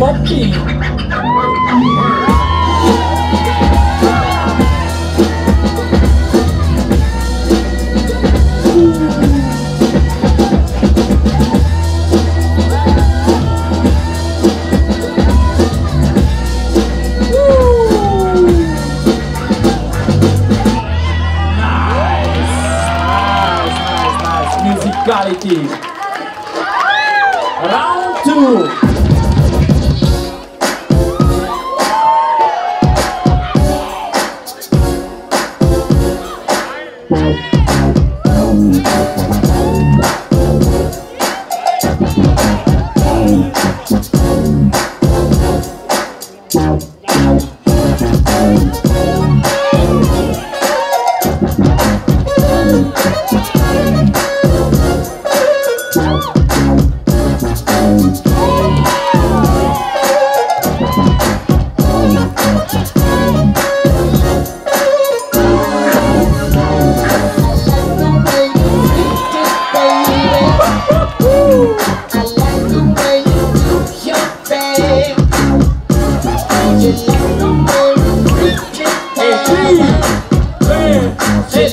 Popinho. quality. Round two. Hey, hey, hey, hey,